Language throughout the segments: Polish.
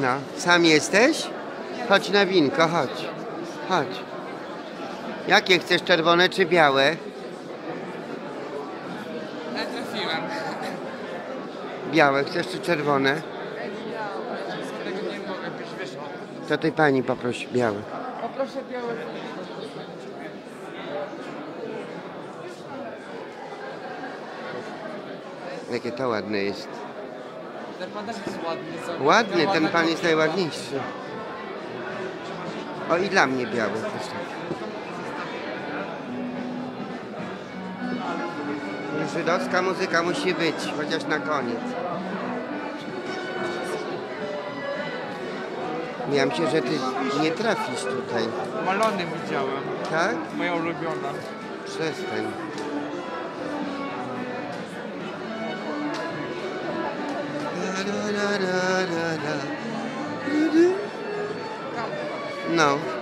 No, sam jesteś? Chodź na winko, chodź. Chodź. Jakie chcesz, czerwone czy białe? Nie trafiłem. Białe chcesz czy czerwone? To tej pani poprosi białe. Poproszę białe. Jakie to ładne jest. Ten pan też jest ładny. Co? Ładny, ten pan jest najładniejszy. O i dla mnie biały też tak. Żydowska muzyka musi być, chociaż na koniec. Miałem się, że ty nie trafisz tutaj, Malony widziałem. tak? Moja ulubiona. Przestań. Não.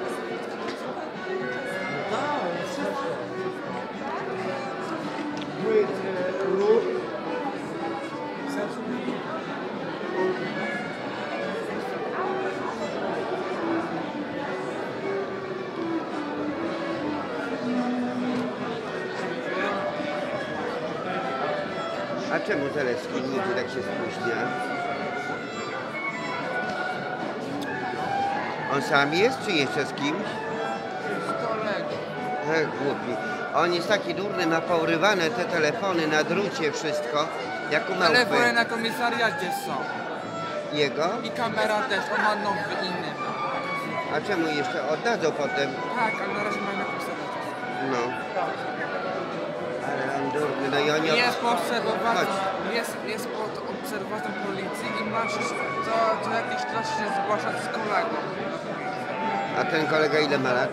A czemu Zaleski nigdy tak się spóźnia? On sam jest, czy jeszcze z kimś? Z kolegą. E, głupi. On jest taki durny, ma pourywane te telefony na drucie, wszystko. Jak u Telefony na komisariacie są. Jego? I kamera też, on ma nowy, inny. A czemu jeszcze oddadzą potem? Tak, ale na razie mają na komisariacie. No. No i oni... Jest pod obserwacją, Chodź. jest, jest pod obserwacją policji i masz co, co jakiś czas się zgłaszać z kolegą. A ten kolega ile ma lat?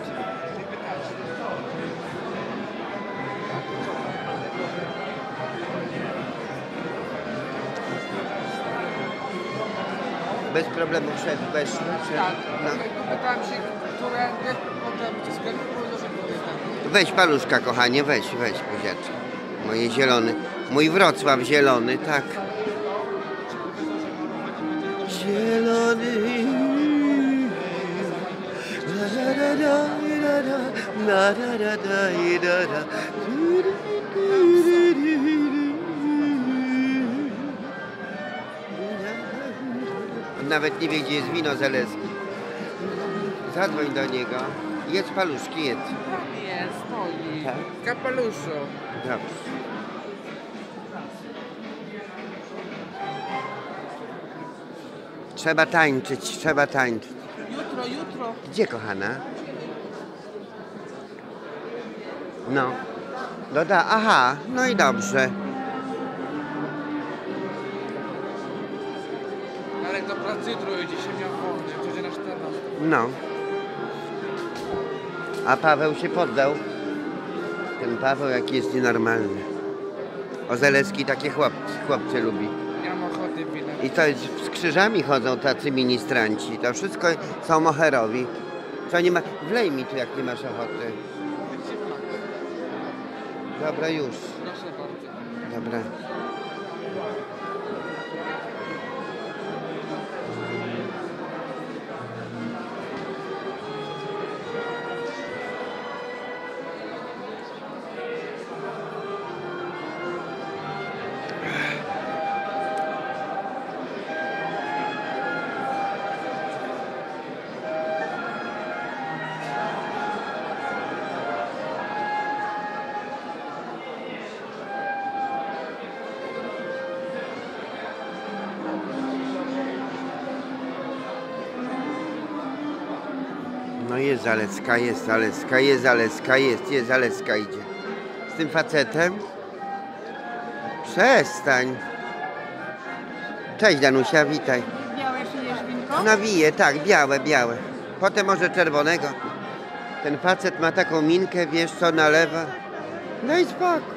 Bez problemu wszedł, weszł. wszedł. Tak, No. pytałem się, którędy, potem powiedział, że. Weź paluszka, kochanie, weź, weź, buziaczek. Moje zielony. Mój Wrocław zielony, tak. Zielony. Nawet nie wie, gdzie jest wino Zaleski. Zadzwoń do niego. Jedz paluszki, jedz. Jest, stoi. Tak. W kapeluszu. Dobrze. Trzeba tańczyć, trzeba tańczyć. Jutro, jutro. Gdzie, kochana? No. Doda, aha, no i dobrze. Ale do pracy jutro idzie się miał wolny, będzie na 14. No. A Paweł się poddał. Ten Paweł jaki jest nienormalny. O Zaleski takie chłopcy, chłopcy lubi. I to jest, z krzyżami chodzą tacy ministranci. To wszystko są moherowi. Co nie ma... Wlej mi tu, jak nie masz ochoty. Dobra, już. Dobra. No jest Zaleska, jest Zaleska, jest Zaleska, jest, jest Zaleska idzie. Z tym facetem? Przestań. Cześć Danusia, witaj. Białe przyjesz winko? Nawiję, tak, białe, białe. Potem może czerwonego. Ten facet ma taką minkę, wiesz co, nalewa. Daj spokój.